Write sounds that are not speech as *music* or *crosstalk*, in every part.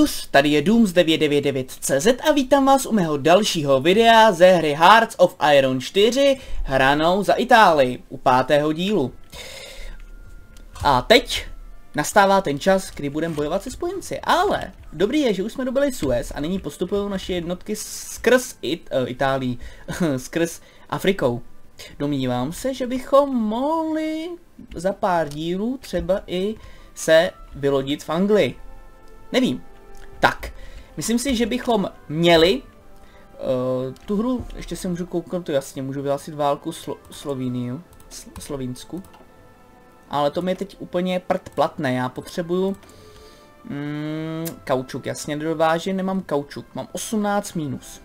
Zdus, tady je Dooms 999CZ a vítám vás u mého dalšího videa ze hry Hearts of Iron 4 hranou za Itálii u pátého dílu. A teď nastává ten čas, kdy budeme bojovat se spojenci, ale dobrý je, že už jsme dobili Suez a nyní postupují naše jednotky skrz It, uh, Itálii, *laughs* skrz Afrikou. Domnívám se, že bychom mohli za pár dílů třeba i se vylodit v Anglii. Nevím. Tak, myslím si, že bychom měli uh, tu hru, ještě se můžu kouknout, to jasně, můžu vyhlásit válku Slo Slovíniu, Sl Slovínsku. Ale to mi je teď úplně prd platné, já potřebuju mm, kaučuk, jasně nedovážím, nemám kaučuk, mám 18 minus.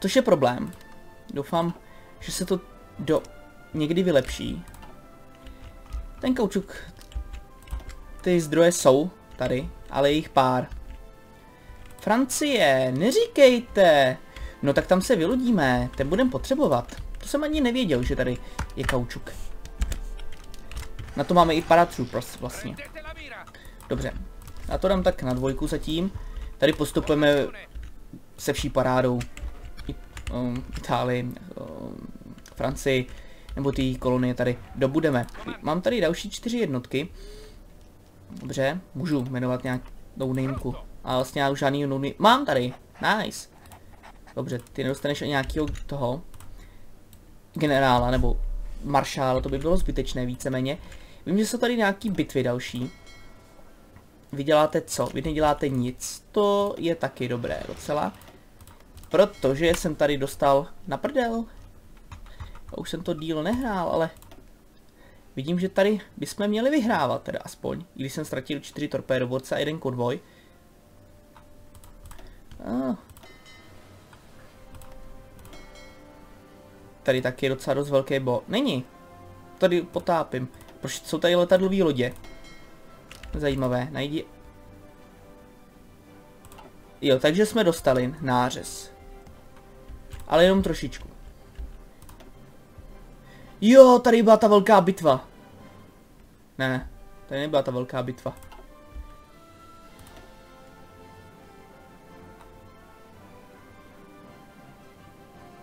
Což je problém. Doufám, že se to do někdy vylepší. Ten kaučuk, ty zdroje jsou, tady, ale jich pár. Francie, neříkejte! No tak tam se vylodíme, ten budeme potřebovat. To jsem ani nevěděl, že tady je kaučuk. Na to máme i paratroopers vlastně. Dobře, já to dám tak na dvojku zatím. Tady postupujeme se vší parádou. Um, Itálii, um, Francii, nebo ty kolonie tady dobudeme. Mám tady další čtyři jednotky. Dobře, můžu jmenovat nějakou nameku. A vlastně já už žádný no Mám tady, nice. Dobře, ty nedostaneš nějakého toho generála nebo maršála, to by bylo zbytečné víceméně. Vím, že jsou tady nějaký bitvy další. Vy děláte co? Vy neděláte nic. To je taky dobré docela. Protože jsem tady dostal na prdel. Už jsem to díl nehrál, ale Vidím, že tady bychom měli vyhrávat, teda aspoň. I když jsem ztratil čtyři torpédovodce a jeden konvoj. Ah. Tady taky je docela dost velké bo... Není. Tady potápím. Proč jsou tady letadlové lodě? Zajímavé. Najdi... Jo, takže jsme dostali nářez. Ale jenom trošičku. Jo, tady byla ta velká bitva. Ne, tady nebyla ta velká bitva.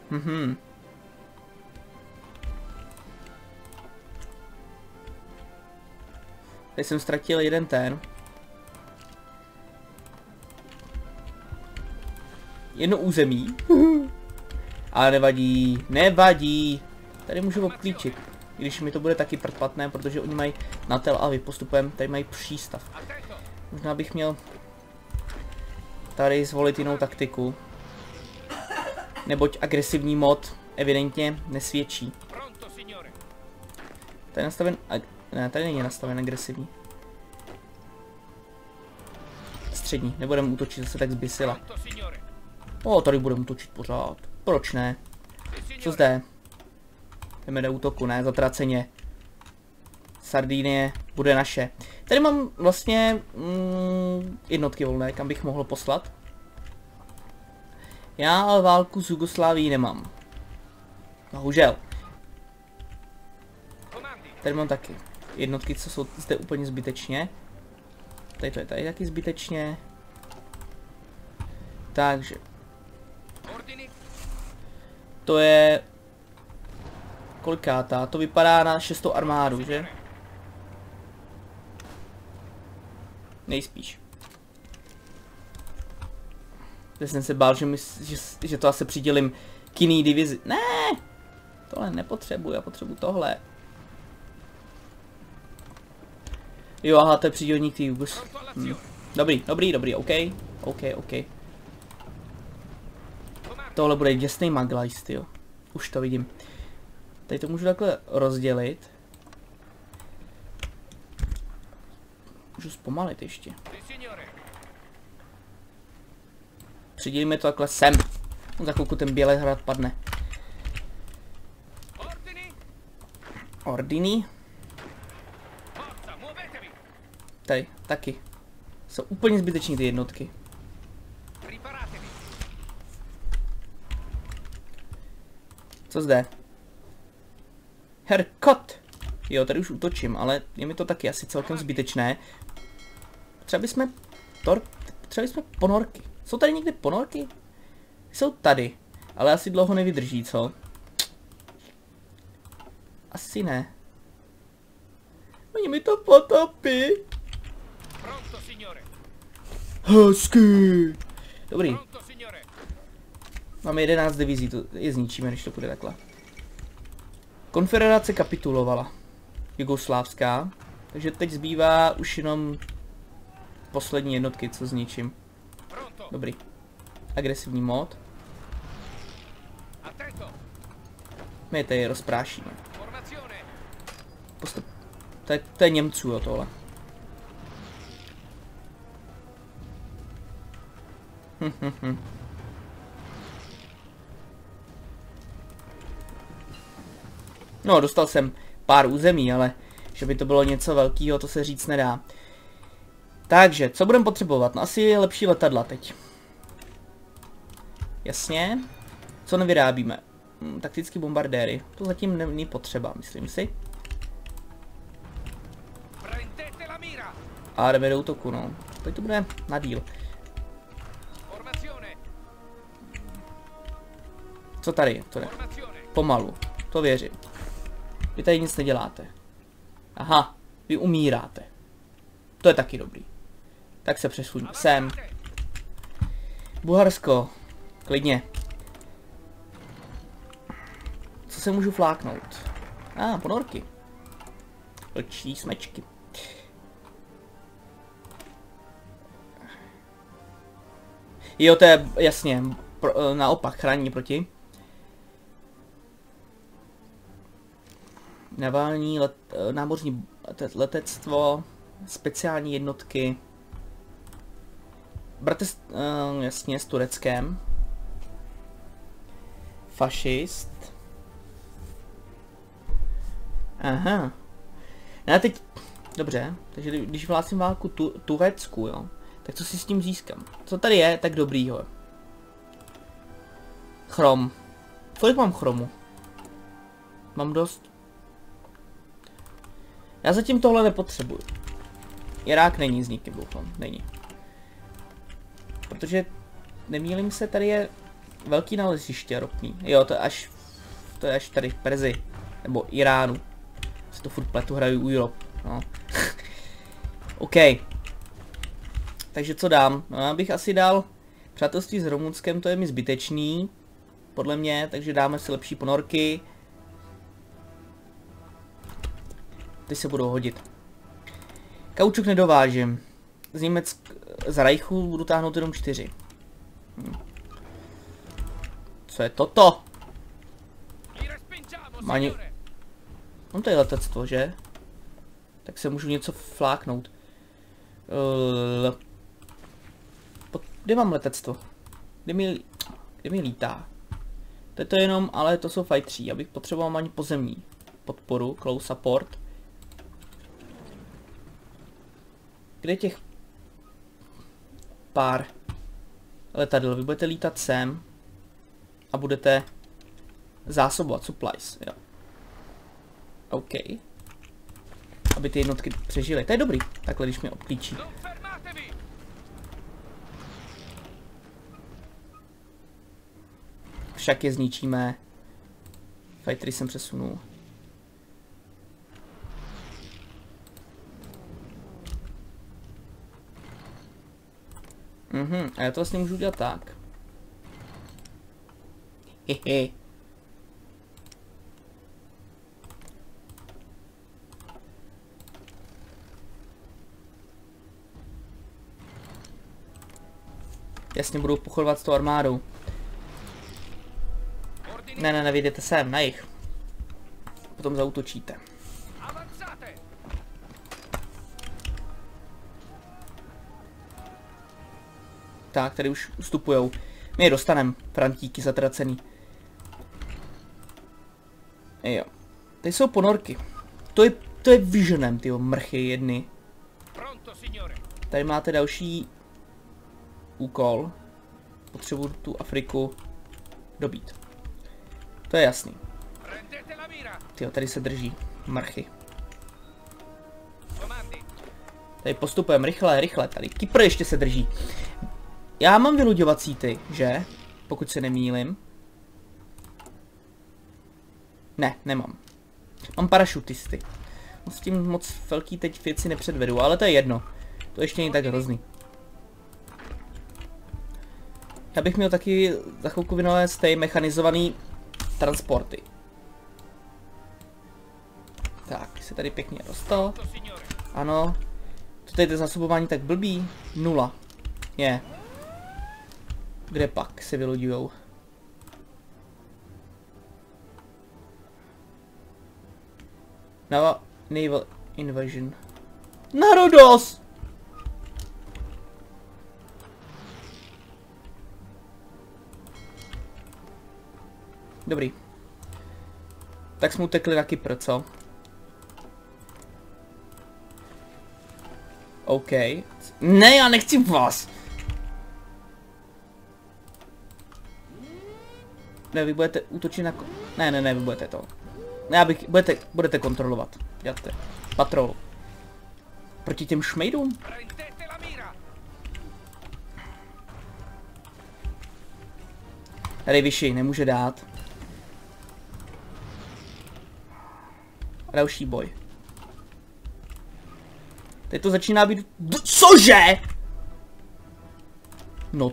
Mhm. Tady jsem ztratil jeden ten. Jedno území. *laughs* Ale nevadí, nevadí. Tady můžu obklíčit. Když mi to bude taky prpatné, protože oni mají na tel a vy postupem, tady mají přístav. Možná bych měl tady zvolit jinou taktiku. Neboť agresivní mod evidentně nesvědčí. Tady je nastaven... Ne, tady není nastaven agresivní. Střední, nebudeme útočit zase tak zbysila. O, tady budeme útočit pořád. Proč ne? Co zde? Jdeme do útoku, ne, zatraceně. Sardinie bude naše. Tady mám vlastně mm, jednotky volné, kam bych mohl poslat. Já ale válku s Jugoslávií nemám. Bohužel. Tady mám taky jednotky, co jsou zde úplně zbytečně. Tady to je tady taky zbytečně. Takže. To je Kolikátá? To vypadá na šestou armádu, že? Nejspíš. Já jsem se bál, že, my, že, že to asi přidělím k jiný divizi. Ne! Tohle nepotřebuji, já potřebuji tohle. Jo, aha, to je přidělník tý. Hm. Dobrý, dobrý, dobrý, OK. OK, OK. Tohle bude děsný maglajst, jo. Už to vidím. Tady to můžu takhle rozdělit. Můžu zpomalit ještě. Přidělíme to takhle sem. Za chvilku ten bělý hrad padne. Ordiny. Tady, taky. Jsou úplně zbyteční ty jednotky. Co zde? Herkot! Jo, tady už útočím, ale je mi to taky asi celkem zbytečné. Třeba bychom Tor... Potřebovali jsme ponorky. Jsou tady někde ponorky? Jsou tady. Ale asi dlouho nevydrží, co? Asi ne. Oni mi to potopí. Pronto, signore. Hezky. Dobrý. Pronto, signore. Máme 11 divizí, to je zničíme, když to půjde takhle. Konfederace kapitulovala. Jugoslávská. Takže teď zbývá už jenom poslední jednotky, co zničím. Dobrý. Agresivní mod. My je tady rozprášíme. Postup. To je, to je Němců, jo, tohle. Hm, hm, hm. No, dostal jsem pár území, ale že by to bylo něco velkého, to se říct nedá. Takže, co budeme potřebovat? No asi lepší letadla teď. Jasně. Co nevyrábíme? Hm, taktický bombardéry. To zatím není potřeba, myslím si. A jdeme do útoku, no. Teď to bude na díl. Co tady? To ne. Pomalu. To věřím. Vy tady nic neděláte. Aha, vy umíráte. To je taky dobrý. Tak se přesuň sem. Bulharsko. Klidně. Co se můžu fláknout? A, ah, ponorky. Vlčí smečky. Jo, to je jasně. Pro, naopak, chrání proti. Navální let, eh, námořní lete- letectvo, speciální jednotky. Brate, uh, jasně, s Tureckem. Fašist. Aha. No a teď, dobře, takže kdy- když vlásím válku tu, Turecku, jo, tak co si s tím získám? Co tady je tak dobrýho? Chrom. Kolik mám chromu? Mám dost? Já zatím tohle nepotřebuju. Irák není s nikým, doufám. Není. Protože, nemýlím se, tady je velký naleziště ropný. Jo, to je až, to je až tady v Perzi. Nebo Iránu. Si to furt pletu, hraju Europe. No. *laughs* OK. Takže co dám? No, já bych asi dal přátelství s Rumunskem, to je mi zbytečný. Podle mě, takže dáme si lepší ponorky. Ty se budou hodit. Kaučuk nedovážím. Z Německ... Z Reichu budu táhnout jenom čtyři. Hm. Co je toto? Mani-. No to je letectvo, že? Tak se můžu něco fláknout. Uh, pod, kde mám letectvo? Kde mi, kde mi lítá? To je to jenom, ale to jsou fightří, abych potřeboval ani pozemní podporu, close support. Kde těch pár letadel? Vy budete lítat sem a budete zásobovat supplies, jo. OK. Aby ty jednotky přežily. To je dobrý, takhle když mě obklíčí. Však je zničíme. Fightery jsem přesunul. Mhm, a já to vlastně můžu udělat tak. Hehe. Jasně budu pochodovat s tou armádou. Ne, ne, ne, vyjdete sem, na jich. Potom zautočíte. Tak, tady už ustupujou. My je dostanem, frantíky zatracený. Jo. Tady jsou ponorky. To je, to je vyženem, ty mrchy jedny. Tady máte další úkol. Potřebuji tu Afriku dobít. To je jasný. Tyjo, tady se drží mrchy. Tady postupujeme rychle, rychle. Tady Kypr ještě se drží. Já mám vyluďovací ty, že? Pokud se nemýlim. Ne, nemám. Mám parašutisty. S tím moc velký teď věci nepředvedu, ale to je jedno. To ještě není tak hrozný. Já bych měl taky za chvilku vynalést ty mechanizovaný transporty. Tak, se tady pěkně dostal. Ano. To tady to zasobování tak blbý. Nula. Je. Kde pak se vylodujou? Nava Naval Invasion. Narodos! Dobrý. Tak jsme utekli na Kypr, co? OK. Ne, já nechci vás. Ne, vy budete útočit na... Ne, ne, ne, vy budete to. Ne, já bych... Budete, budete kontrolovat. Děláte. Patrol. Proti těm šmejdům? Tady vyšší, nemůže dát. Další boj. Teď to začíná být... Cože? No.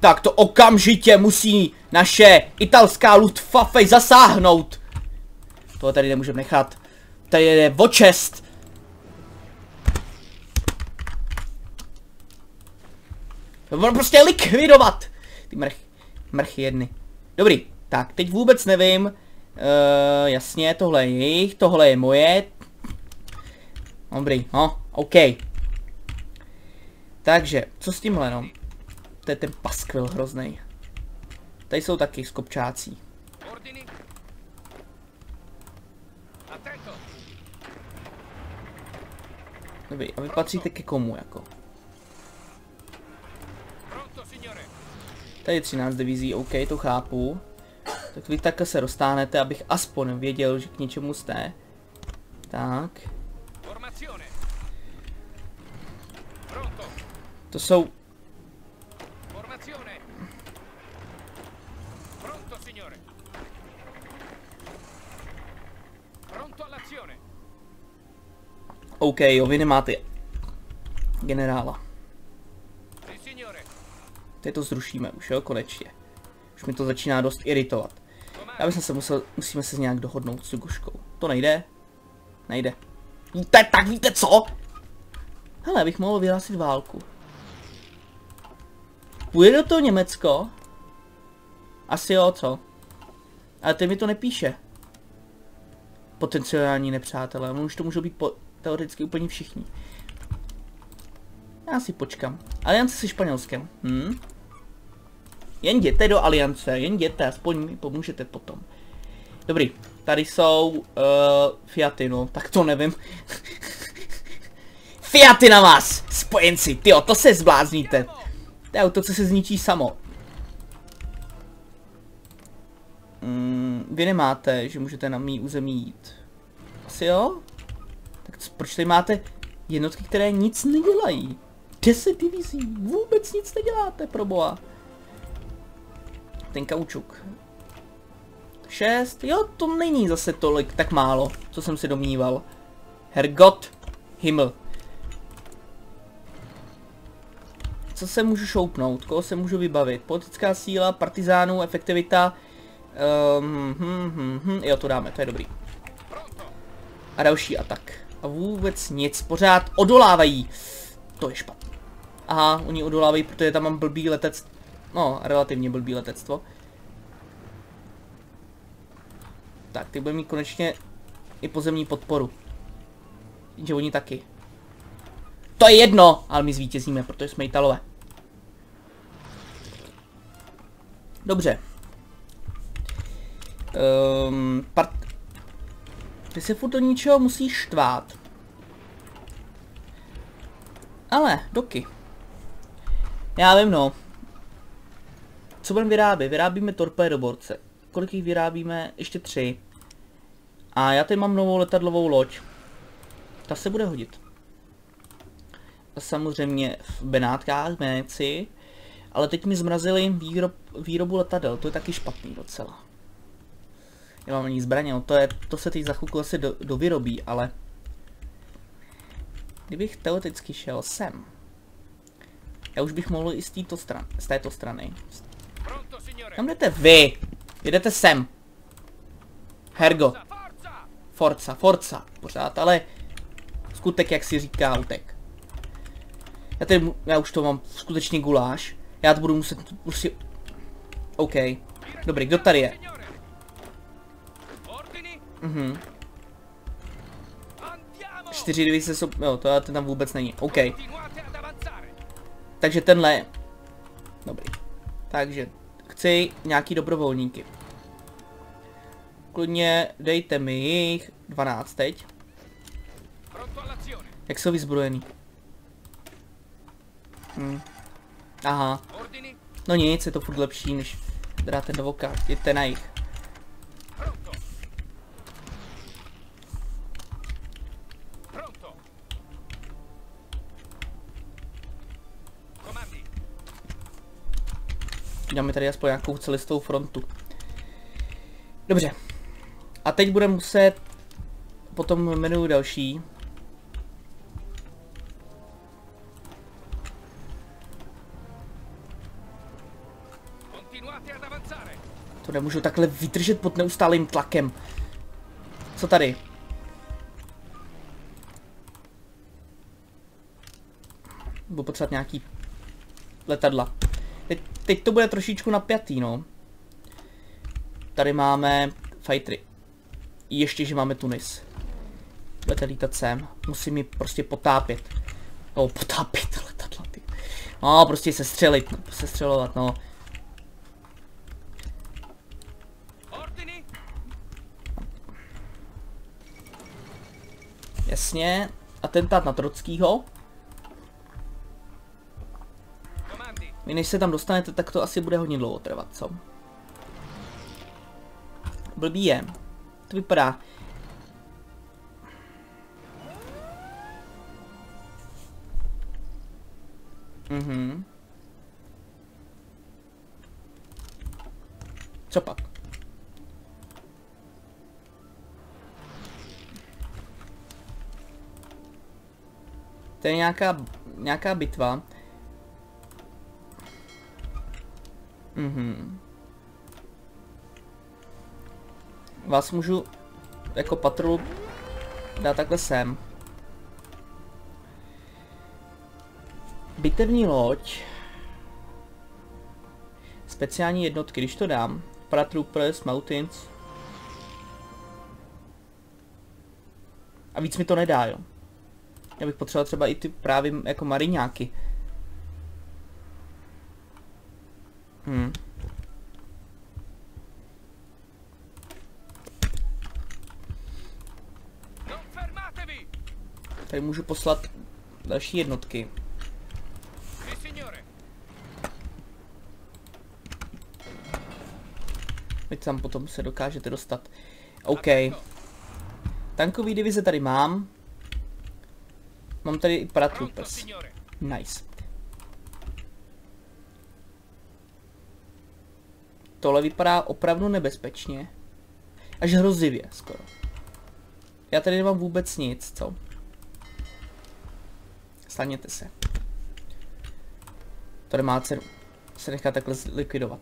Tak to okamžitě musí naše italská Luftwaffe zasáhnout. Tohle tady nemůžeme nechat. Tady je o čest. To prostě likvidovat. Ty mrch, mrchy jedny. Dobrý, tak teď vůbec nevím. Uh, jasně, tohle je jejich, tohle je moje. Dobrý, no, OK. Takže, co s tímhle no? To je ten paskvil hrozný. Tady jsou taky skopčácí. Dobrý, a vy patříte ke komu jako? Tady je 13 divizí, OK, to chápu. Tak vy takhle se roztáhnete, abych aspoň věděl, že k něčemu jste. Tak. To jsou... OK, jo, vy nemáte generála. Teď to zrušíme už, jo, konečně. Už mi to začíná dost iritovat. Já bych se musel, musíme se nějak dohodnout s Duguškou. To nejde? Nejde. Víte, tak víte co? Hele, bych mohl vyhlásit válku. Půjde do toho Německo? Asi jo, co? Ale ty mi to nepíše. Potenciální nepřátelé, no už to můžou být po, teoreticky úplně všichni. Já si počkám. Aliance se Španělskem. Hm? Jen jděte do aliance, jen jděte, aspoň mi pomůžete potom. Dobrý, tady jsou uh, Fiaty, no, tak to nevím. *laughs* Fiaty na vás, spojenci, tyjo, to se zblázníte. To je auto, co se zničí samo. Mm, vy nemáte, že můžete na mý území jít. Asi jo? Tak proč tady máte jednotky, které nic nedělají? 10 divizí, vůbec nic neděláte, pro boha. Ten kaučuk. 6, jo, to není zase tolik, tak málo, co jsem si domníval. Hergot, Himmel. Co se můžu šoupnout, koho se můžu vybavit? Politická síla, partizánů, efektivita. Um, hm, hm, hm, jo, to dáme, to je dobrý. A další atak. A vůbec nic, pořád odolávají. To je špatný. Aha, oni odolávají, protože tam mám blbý letec... No, relativně blbý letectvo. Tak, ty budeme mít konečně i pozemní podporu. Že oni taky. To je jedno, ale my zvítězíme, protože jsme Italové. Dobře. Um, part... Ty se furt do ničeho musíš štvát. Ale, doky. Já vím no. Co budeme vyrábět? Vyrábíme torpédoborce. Kolik jich vyrábíme? Ještě tři. A já tady mám novou letadlovou loď. Ta se bude hodit. samozřejmě v Benátkách, v ale teď mi zmrazili výrob, výrobu letadel, to je taky špatný docela. Já mám ani zbraně, no to, je, to se teď za chvilku asi do, dovyrobí, ale... Kdybych teoreticky šel sem, já už bych mohl i z, této stran, z této strany. Kam jdete vy? Jdete sem. Hergo. Forza, forza! Pořád, ale skutek, jak si říká, utek. Já, tady, já už to mám skutečně guláš. Já to budu muset prostě... OK. Dobrý, kdo tady je? Mhm. Andiamo! Čtyři divize jsou... Jo, to, tam vůbec není. OK. Takže tenhle... Dobrý. Takže chci nějaký dobrovolníky. Klidně dejte mi jich 12 teď. Jak jsou vyzbrojený? Hm. Aha. No nic, je to furt lepší, než dáte do voka. Jděte na jich. Dáme tady aspoň nějakou celistou frontu. Dobře. A teď budeme muset potom menu další. To nemůžu takhle vydržet pod neustálým tlakem. Co tady? Budu potřebovat nějaký letadla. Teď, to bude trošičku napjatý, no. Tady máme fightery. Ještě, že máme Tunis. Budete lítat sem. Musím ji prostě potápět. No, potápět letadla, ty. No, prostě sestřelit, no, sestřelovat, no. Jasně. Atentát na Trockýho. Vy než se tam dostanete, tak to asi bude hodně dlouho trvat, co? Blbý je. To vypadá. Mhm. Co pak? To je nějaká, nějaká bitva. Mhm. Vás můžu jako patrolu dát takhle sem. Bitevní loď. Speciální jednotky, když to dám. Paratroopers, Mountains. A víc mi to nedá, jo. Já bych potřeboval třeba i ty právě jako mariňáky. Hmm. Tady můžu poslat další jednotky. Teď tam potom se dokážete dostat. OK. Tankový divize tady mám. Mám tady i signore. Nice. Tohle vypadá opravdu nebezpečně. Až hrozivě skoro. Já tady nemám vůbec nic, co? Staněte se. To nemá cenu se nechat takhle likvidovat.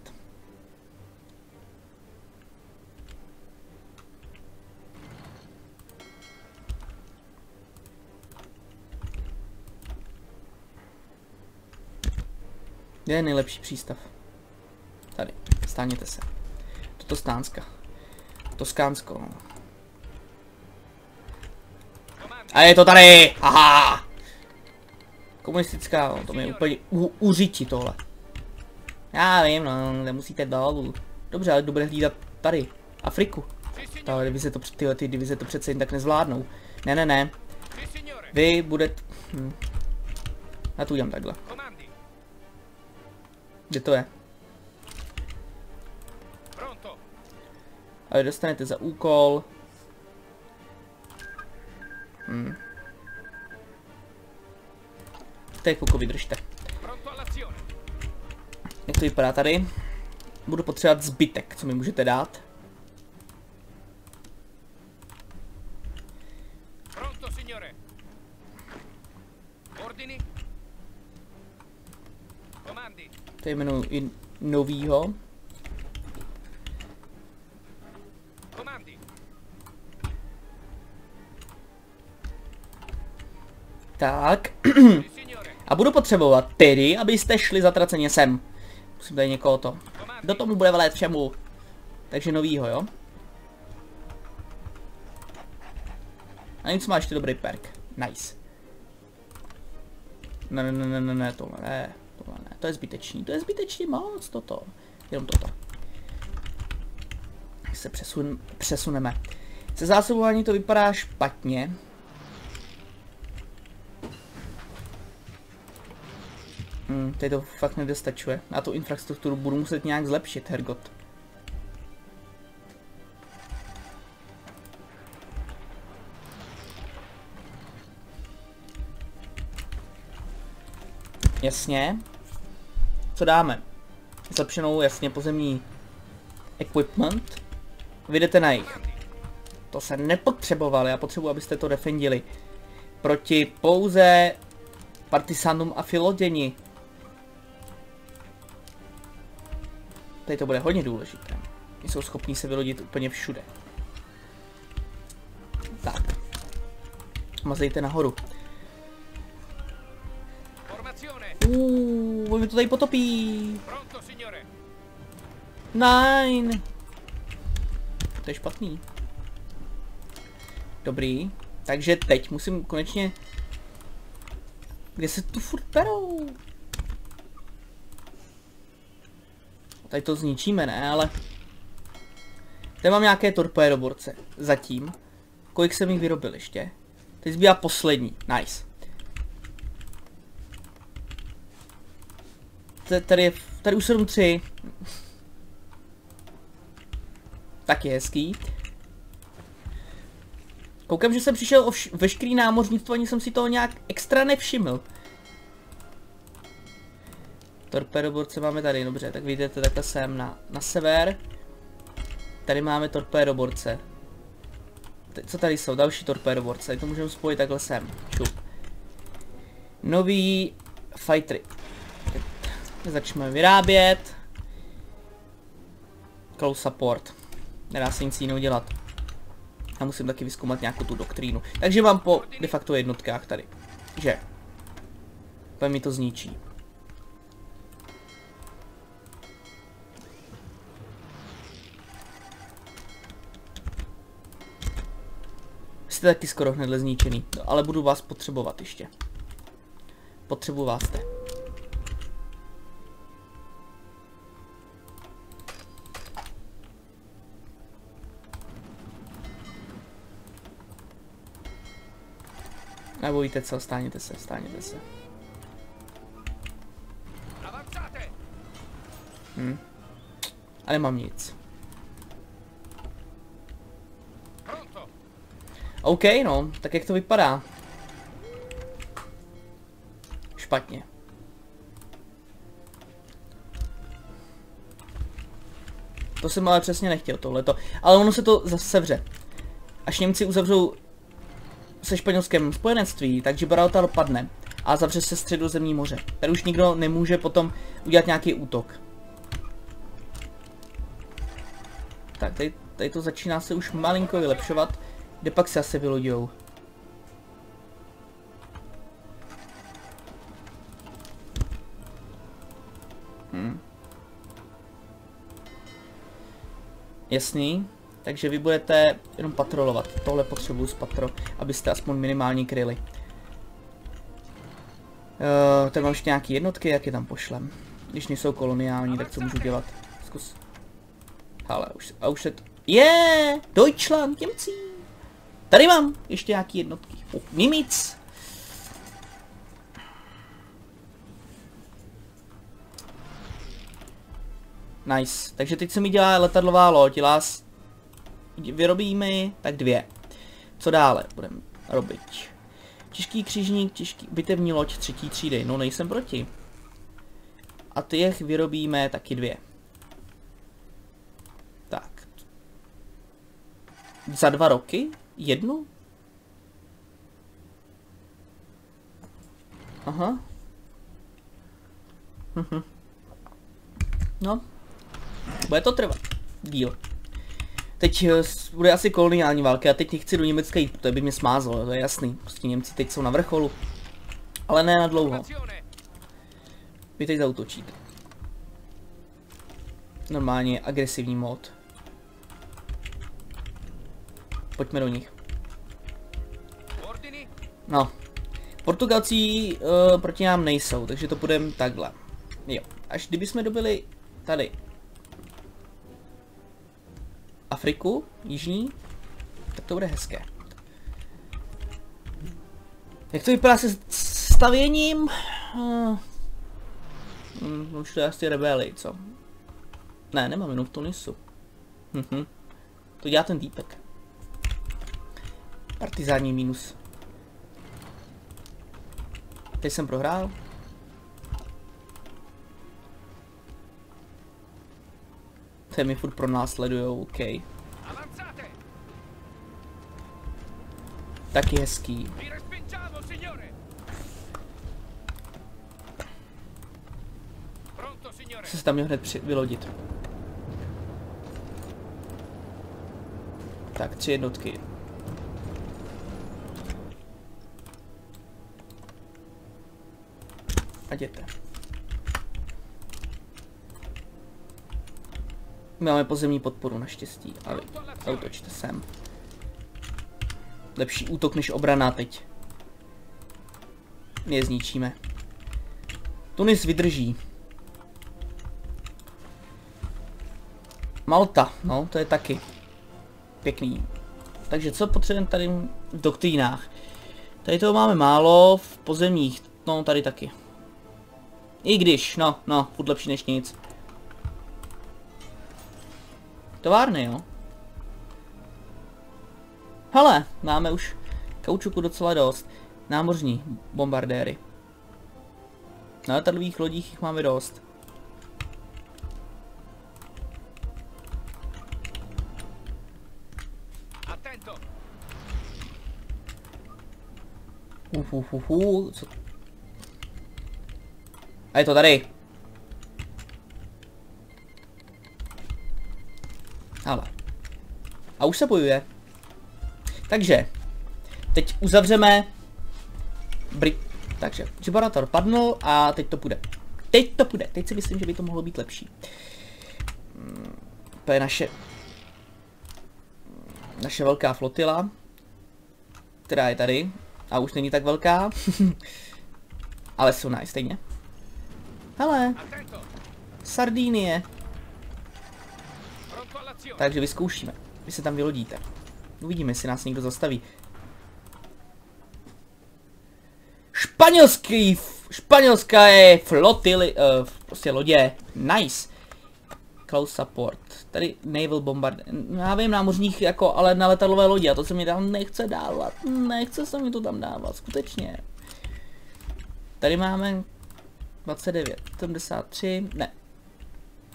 Kde je nejlepší přístav? Tady, stáněte se. To Toskánska. Toskánsko. A je to tady! Aha! Komunistická, no, to mi je úplně u, uřiči tohle. Já vím, no, nemusíte dolů. Dobře, ale bude hlídat tady? Afriku. Tahle divize to, tyhle ty divize to přece jen tak nezvládnou. Ne, ne, ne. Vy budete... Hm. Já to udělám takhle. Kde to je? A vy dostanete za úkol... Hm. Teď chvilku vydržte. Jak to vypadá tady? Budu potřebovat zbytek, co mi můžete dát. Pronto, signore. Ordini? Comandi? To jmenuji i novýho. Tak. *clears throat* A budu potřebovat tedy, abyste šli zatraceně sem. Musím tady někoho to. Comandi? Kdo to mi bude velet všemu? Takže novýho, jo? A něco máš ty dobrý perk. Nice. Ne, ne, ne, ne, ne, ne, tohle ne, tohle ne, to je zbytečný, to je zbytečný moc, toto. Jenom toto. Se přesun, přesuneme. Se zásobování to vypadá špatně. Hmm, teď to fakt nedostačuje. Na tu infrastrukturu budu muset nějak zlepšit, Hergot. Jasně. Co dáme? Zlepšenou, jasně, pozemní equipment. Vyjdete na jich. To se nepotřebovali, já potřebuji, abyste to defendili. Proti pouze partisanům a filoděni. Tady to bude hodně důležité. Oni jsou schopní se vylodit úplně všude. Tak. Mazejte nahoru. Uuu, mi to tady potopí. Nine. To je špatný. Dobrý. Takže teď musím konečně... Kde se tu furt perou? Tady to zničíme, ne? Ale... Tady mám nějaké torpédoborce. Zatím. Kolik jsem jich vyrobil ještě? Teď zbývá poslední. Nice. T- Tady, je, tady už 7-3. Taky hezký. Koukám, že jsem přišel o veškerý námořnictvo, ani jsem si toho nějak extra nevšiml. Torpédoborce máme tady, dobře, tak vidíte takhle sem na, na sever. Tady máme torpédoborce. Te- Co tady jsou? Další torpédoborce, tak to můžeme spojit takhle sem. Čup. Nový fightery. Začneme vyrábět. Close support. Nedá se nic jiného dělat. Já musím taky vyzkoumat nějakou tu doktrínu. Takže mám po de facto jednotkách tady. Že? To mi to zničí. Jste taky skoro hnedle zničený, no, ale budu vás potřebovat ještě. Potřebuji vás zde. Nebo víte co, stáněte se, stáněte se. Avanzate. A nemám nic. OK, no, tak jak to vypadá? Špatně. To jsem ale přesně nechtěl, tohleto. Ale ono se to zase sevře. Až Němci uzavřou se španělském spojenectví, tak Gibraltar padne a zavře se středozemní moře. Tady už nikdo nemůže potom udělat nějaký útok. Tak, tady, tady to začíná se už malinko vylepšovat. Kde pak se asi vylodějou? Hm. Jasný. Takže vy budete jenom patrolovat. Tohle potřebuju z patro, abyste aspoň minimálně kryli. Uh, tady mám ještě nějaké jednotky, jak je tam pošlem. Když nejsou koloniální, tak co můžu dělat? Zkus. Ale už, a už se to... Je, yeah, Deutschland, Němcí. Tady mám ještě nějaký jednotky. Oh, Nimic. Nice. Takže teď se mi dělá letadlová loď. Dělá s... Vyrobíme ji, tak dvě. Co dále budeme robit? Těžký křižník, těžký bitevní loď třetí třídy. No nejsem proti. A ty jich vyrobíme taky dvě. Tak. Za dva roky? Jednu? Aha. Mhm. No. Bude to trvat. Díl. Teď eh, bude asi koloniální válka, já teď nechci do Německa jít, to by mě smázlo, to je jasný. Prostě Němci teď jsou na vrcholu. Ale ne na dlouho. Vy teď zautočíte. Normálně agresivní mod. Pojďme do nich. No. Portugalcí uh, proti nám nejsou, takže to půjdeme takhle. Jo. Až kdybychom dobili tady Afriku, jižní, tak to bude hezké. Jak to vypadá se stavěním? Uh, mm, už to je asi rebeli, co? Ne, nemám jenom v Tunisu. Mhm. To dělá ten týpek. Partizání minus. Teď jsem prohrál. Ty mi furt pronásledujou, OK. Avanzate. Taky hezký. Signore. Se tam měl hned při- vylodit. Tak, tři jednotky. A jděte. Máme pozemní podporu naštěstí, ale zautočte sem. Lepší útok než obrana teď. My je zničíme. Tunis vydrží. Malta, no, to je taky pěkný. Takže co potřebujeme tady v doktrínách? Tady toho máme málo, v pozemních, no tady taky. I když, no, no, furt lepší než nic. Továrny, jo. Hele, máme už kaučuku docela dost. Námořní bombardéry. Na letadlových lodích jich máme dost. Uf, uf, uf, uf, co? A je to tady. Ale. A už se bojuje. Takže. Teď uzavřeme. Bri... Takže, Gibraltar padnul a teď to půjde. Teď to půjde. Teď si myslím, že by to mohlo být lepší. Mm, To je naše... Naše velká flotila. Která je tady. A už není tak velká. *laughs* Ale silná je stejně. Hele. Sardínie. Takže vyzkoušíme. Vy se tam vylodíte. Uvidíme, jestli nás někdo zastaví. Španělský, španělská je flotily, uh, prostě lodě. Nice. Close support. Tady naval bombard. Já vím námořních jako, ale na letadlové lodi a to se mi tam nechce dávat. Nechce se mi to tam dávat, skutečně. Tady máme 29, 73, ne.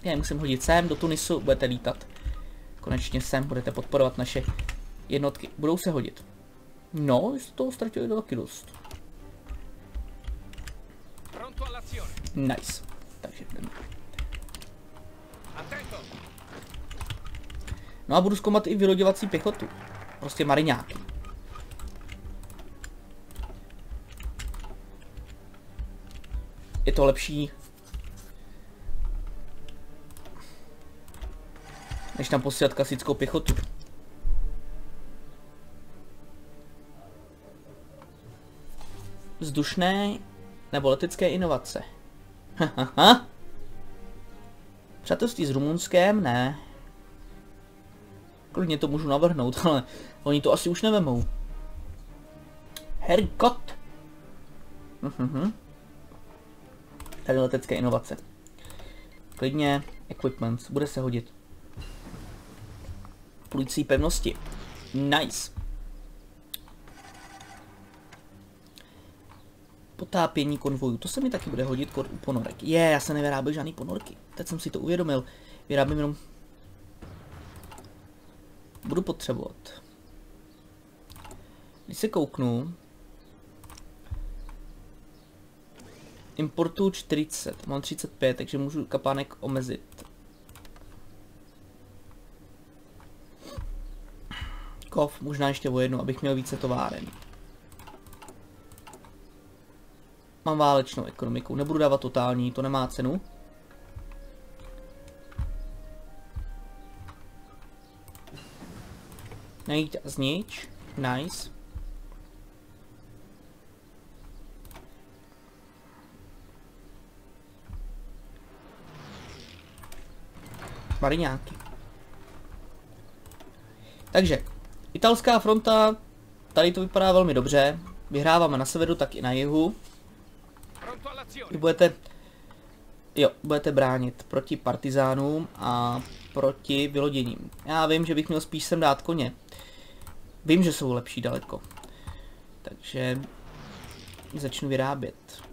Já musím hodit sem, do Tunisu budete lítat. Konečně sem budete podporovat naše jednotky. Budou se hodit. No, z toho ztratili taky dost. Nice. Takže jdeme. No a budu zkoumat i vyloďovací pěchotu. Prostě mariňáky. Je to lepší než tam posílat klasickou pěchotu. Vzdušné nebo letecké inovace. Přátelství s Rumunskem? Ne. Klidně to můžu navrhnout, *laughs* ale oni to asi už nevemou. Hergot. Mhm. Tady letecké inovace. Klidně equipment, bude se hodit. Plující pevnosti. Nice. Potápění konvojů, to se mi taky bude hodit kor- u ponorek. Je, já se nevyráběl žádný ponorky. Teď jsem si to uvědomil. Vyrábím jenom... Budu potřebovat. Když se kouknu... Importu 40, mám 35, takže můžu kapánek omezit. Kov, možná ještě o jednu, abych měl více továren. Mám válečnou ekonomiku, nebudu dávat totální, to nemá cenu. Najít a znič, nice. Mariňáky. Takže, italská fronta, tady to vypadá velmi dobře. Vyhráváme na severu, tak i na jihu. Vy budete, jo, budete bránit proti partizánům a proti vyloděním. Já vím, že bych měl spíš sem dát koně. Vím, že jsou lepší daleko. Takže začnu vyrábět.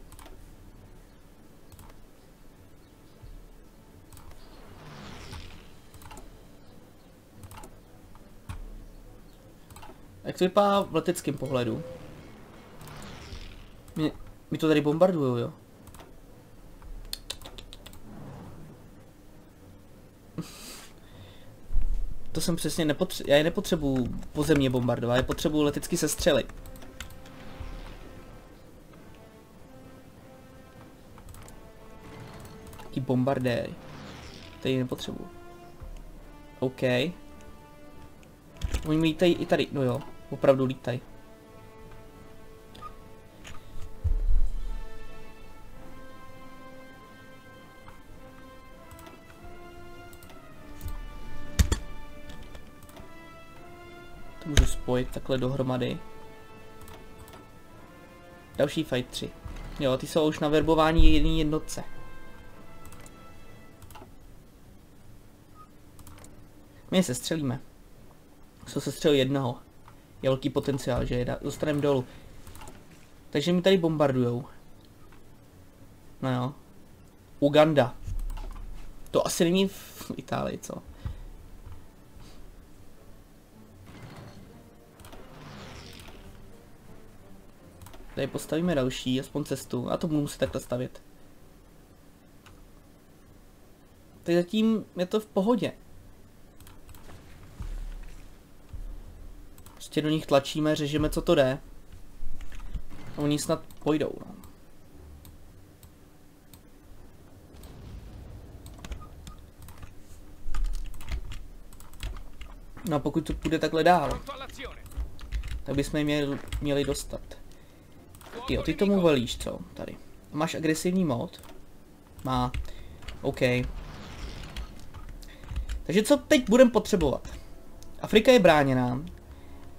Jak to vypadá v leteckém pohledu? Mě, to tady bombardujou, jo? *laughs* To jsem přesně nepotřebuji, já je nepotřebuju pozemně bombardovat, já je potřebuju letecky sestřelit. Taký bombardéry. Tady nepotřebuju. OK. Oni lítají i tady, no jo, opravdu lítají. To můžu spojit takhle dohromady. Další fight 3. Jo, ty jsou už na verbování jedné jednotce. My je sestřelíme. Co se střelil jednoho. Je velký potenciál, že je dostaneme dolů. Takže mi tady bombardujou. No jo. Uganda. To asi není v Itálii, co? Tady postavíme další, aspoň cestu. A to budu muset takhle stavět. Tak zatím je to v pohodě. Prostě do nich tlačíme, řežeme, co to jde. A oni snad pojdou, no. No a pokud to půjde takhle dál, tak bychom je měli, měli dostat. Jo, ty tomu velíš, co? Tady. Máš agresivní mod? Má. OK. Takže co teď budeme potřebovat? Afrika je bráněná,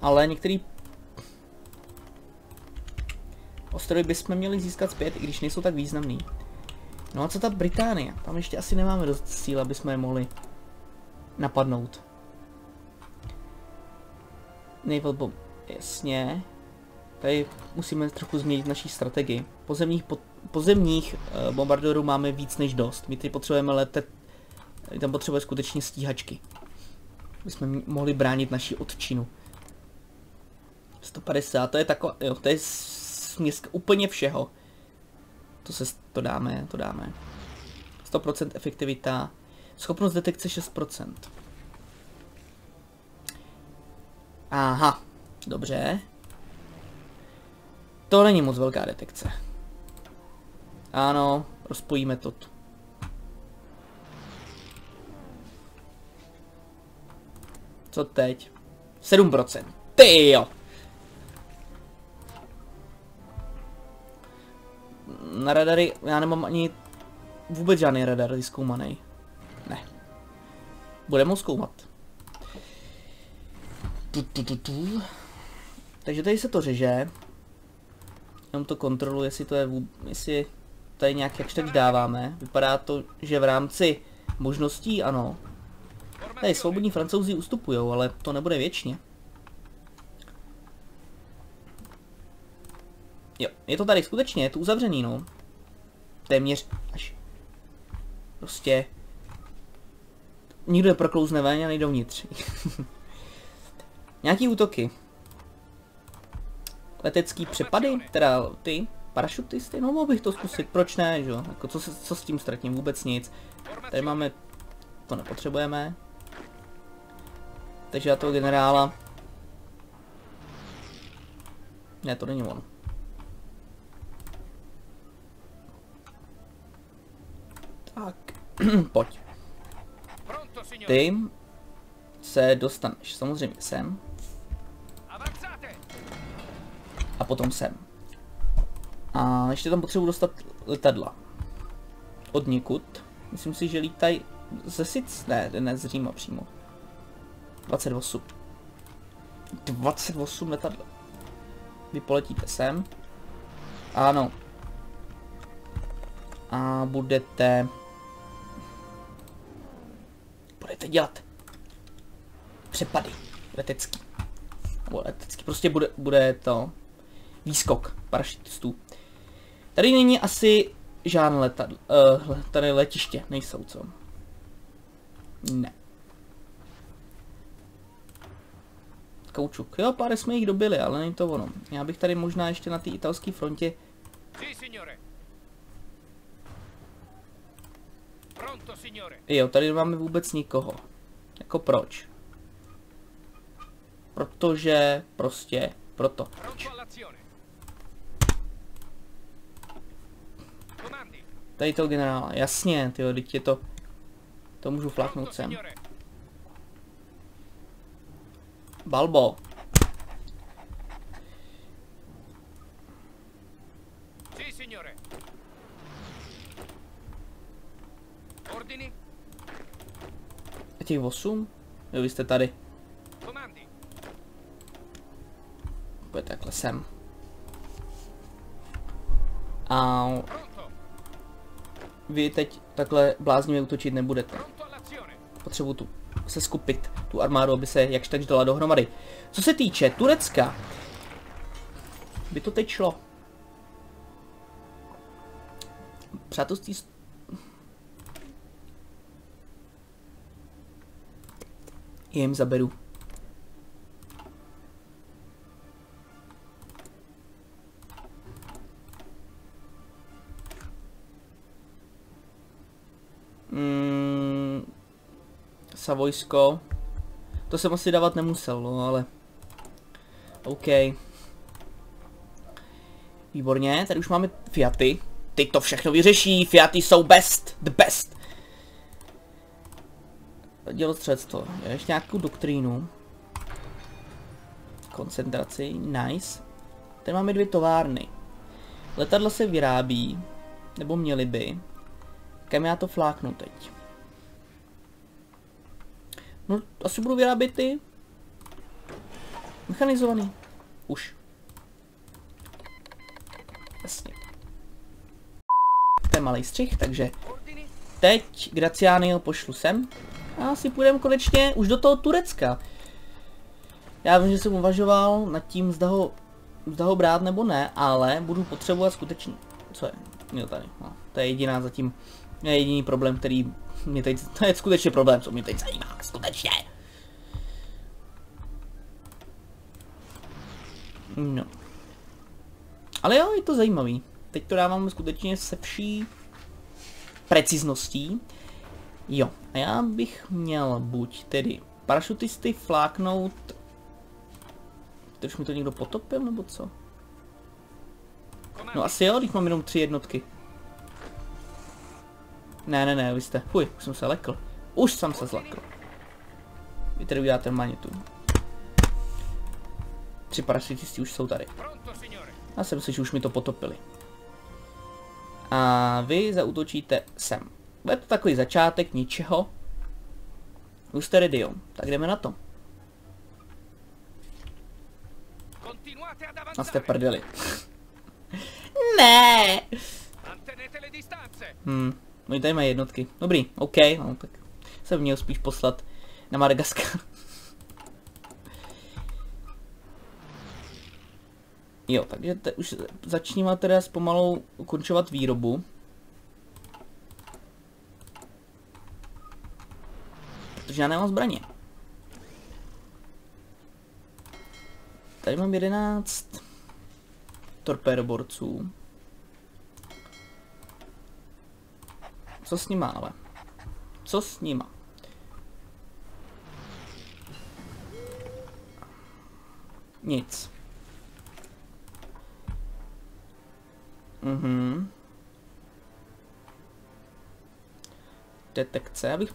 ale některý ostrovy bychom měli získat zpět, i když nejsou tak významný. No a co ta Británie? Tam ještě asi nemáme dost síl, aby jsme je mohli napadnout. Naval bomb. Jasně. Tady musíme trochu změnit naší strategii. Pozemních, po, pozemních uh, bombardérů máme víc než dost. My teď potřebujeme letet, tam potřebujeme skutečně stíhačky. My jsme mohli bránit naši odčinu. 150, to je taková, jo, to je směska úplně všeho. To se, to dáme, to dáme. 100% efektivita. Schopnost detekce 6%. Aha, dobře. To není moc velká detekce. Ano, rozpojíme to tu. Co teď? 7%. Ty jo. Na radary, já nemám ani vůbec žádný radar vyzkoumaný. Ne. Budeme ho zkoumat. Tu, tu, tu, tu. Takže tady se to řeže. Jenom to kontroluji, jestli to je, vůb- jestli tady nějak jakž tak dáváme. Vypadá to, že v rámci možností ano. Tady svobodní francouzi ustupujou, ale to nebude věčně. Jo, je to tady skutečně, je to uzavřený, no. Téměř až. Prostě. Nikdo je proklouzne ven a nejdou vnitř. *laughs* Nějaký útoky. Letecký přepady, teda ty parašutisty, no mohl bych to zkusit, proč ne, že jo? Jako co, co s tím ztratím, vůbec nic. Tady máme, to nepotřebujeme. Takže já toho generála... Ne, to není on. Tak, *clears throat* pojď. Ty se dostaneš samozřejmě sem a potom sem. A ještě tam potřebuji dostat letadla. Od někud. Myslím si, že lítají ze Sic, ne, ne z Říma přímo. 28. 28 letadla. Vy poletíte sem. Ano. A budete... Budete dělat přepady letecký. Nebo letecký, prostě bude, bude to výskok parašutistů. Tady není asi žádné letadlo, uh, tady letiště nejsou, co? Ne. Kaučuk. Jo, pár jsme jich dobili, ale není to ono. Já bych tady možná ještě na té italské frontě... Sì, signore. Pronto, signore. Jo, tady nemáme vůbec nikoho. Jako proč? Protože, prostě, proto. Tady toho generála, jasně, tyjo, teď je to... To můžu Pronto, fláknout sem. Balbo. Sì, signore. Ordini. A těch 8? Jo, vy jste tady. Pojď takhle sem. A vy teď takhle bláznivě útočit nebudete. Potřebuji tu se skupit, tu armádu, aby se jakž takž dala dohromady. Co se týče Turecka, by to teď šlo. Přátelství s... Jim zaberu. Mm, Savojsko. To jsem asi dávat nemusel, no ale... OK. Výborně, tady už máme Fiaty. Ty to všechno vyřeší, Fiaty jsou best, the best. Dělostředstvo, je ještě nějakou doktrínu. Koncentraci, nice. Tady máme dvě továrny. Letadla se vyrábí, nebo měly by. Kam já to fláknu teď? No, asi budu vyrábět ty. Mechanizovaný. Už. Jasně. To je malý střih, takže teď Graciánio pošlu sem. A asi půjdeme konečně už do toho Turecka. Já vím, že jsem uvažoval nad tím, zda ho, zda ho brát nebo ne, ale budu potřebovat skutečně... Co je? Jo, tady. No, to je jediná zatím... Je jediný problém, který mě teď... To je skutečně problém, co mě teď zajímá. Skutečně. No. Ale jo, je to zajímavý. Teď to dávám skutečně se vší precizností. Jo, a já bych měl buď tedy parašutisty fláknout... Teď už mi to někdo potopil, nebo co? No asi jo, když mám jenom tři jednotky. Ne, ne, ne, vy jste... Fuj, už jsem se lekl. Už jsem se zlekl. Vy tady uděláte manitu. Tři parašutisti už jsou tady. Já jsem si, že už mi to potopili. A vy zautočíte sem. Bude to takový začátek ničeho. Jo. Tak jdeme na to. A jste prdeli. *laughs* ne! Mantenete le distanze. Hm, oni tady mají jednotky. Dobrý, OK, no tak jsem měl spíš poslat na Madagaskar. *laughs* Jo, takže te, už začneme teda pomalu ukončovat výrobu. Protože já nemám zbraně. Tady mám 11 torpédoborců. Co s nima ale? Co s nima? Nic. Mhm. Detekce, já bych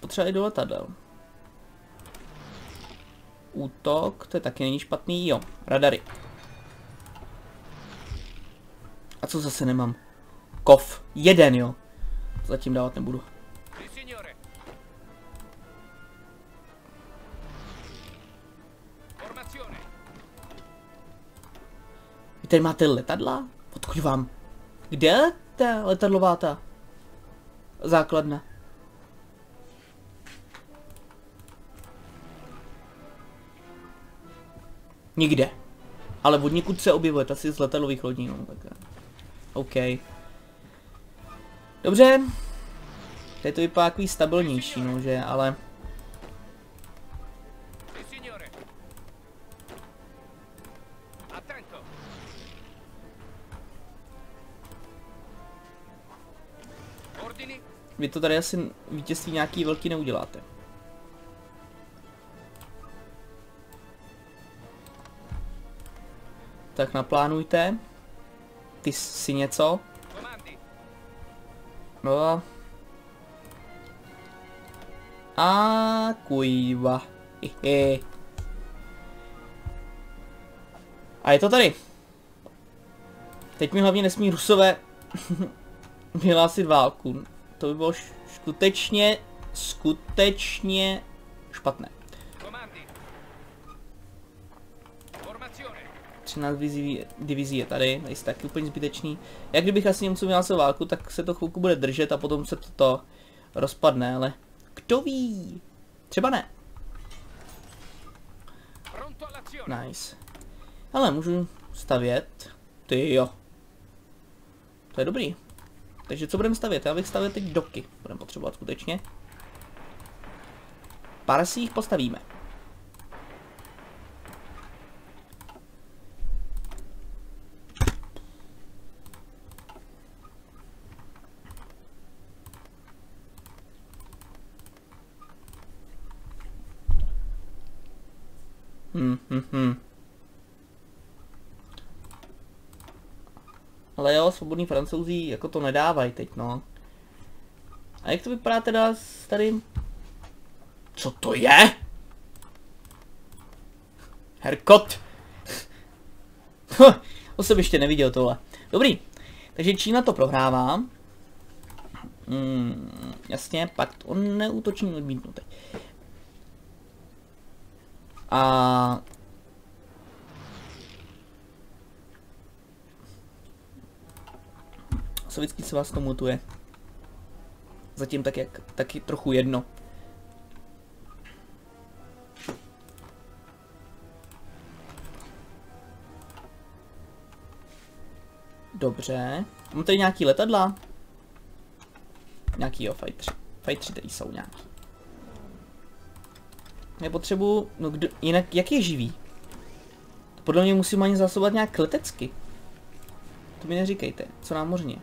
potřeboval i do letadel. Útok, to je taky není špatný, jo. Radary. A co zase nemám? Kov. Jeden, jo. Zatím dávat nebudu. Vy tady máte letadla? Odkud vám? Kde ta letadlová ta základna? Nikde. Ale od někud se objevuje, asi z letadlových lodí, no tak. eh, OK. Dobře. Tady to vypadá takový stabilnější, no, že, ale... Vy to tady asi vítězství nějaký velký neuděláte. Tak naplánujte. Ty si něco. No a... A kujva. Hehe. A je to tady. Teď mi hlavně nesmí rusové *laughs* vyhlásit válku. To by bylo skutečně, skutečně špatné. Comandi. Formazione. 13 divizí, divizí je tady, tady taky úplně zbytečný. Jak kdybych asi Němcům vyhlásil válku, tak se to chvilku bude držet a potom se to, to rozpadne, ale kdo ví? Třeba ne. Nice. Ale můžu stavět. Ty jo. To je dobrý. Takže co budeme stavět? Já bych stavět teď doky. Budeme potřebovat skutečně. Jich postavíme. Hm, hm, hm. Ale jo, svobodní francouzi jako to nedávají teď, no. A jak to vypadá teda s tady... Co to je? Herkot! *laughs* to jsem ještě neviděl tohle. Dobrý, takže Čína to prohrává. Mm, jasně, pak on neútoční odmítnutý. A Sovětský svaz to mutuje. Zatím tak jak, taky trochu jedno. Dobře. Mám tady nějaký letadla? Nějaký jo, fightři. Fightři tady jsou nějaký. Já potřebuji, no kdo, jinak jak je živý? Podle mě musím ani zásobovat nějak letecky. To mi neříkejte, co námořně.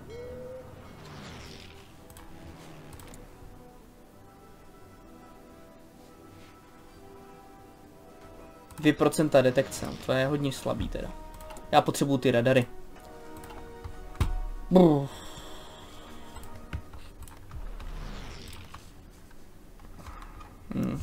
Dvě procenta detekce, no, to je hodně slabý teda. Já potřebuju ty radary. Brr. Hmm.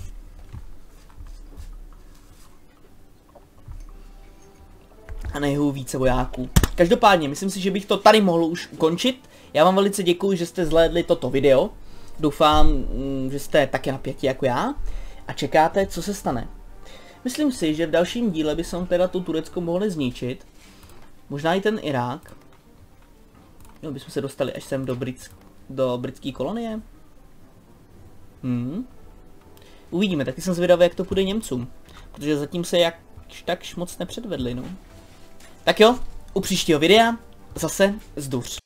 a na jihu více vojáků. Každopádně, myslím si, že bych to tady mohl už ukončit. Já vám velice děkuji, že jste zhlédli toto video. Doufám, mm, že jste také napětí jako já a čekáte, co se stane. Myslím si, že v dalším díle bychom teda tu Turecko mohli zničit. Možná i ten Irák. Jo, bychom se dostali až sem do, Brit- do britské kolonie. Hmm. Uvidíme, taky jsem zvědavý, jak to půjde Němcům. Protože zatím se jak takž moc nepředvedli, no. Tak jo, u příštího videa zase zduř.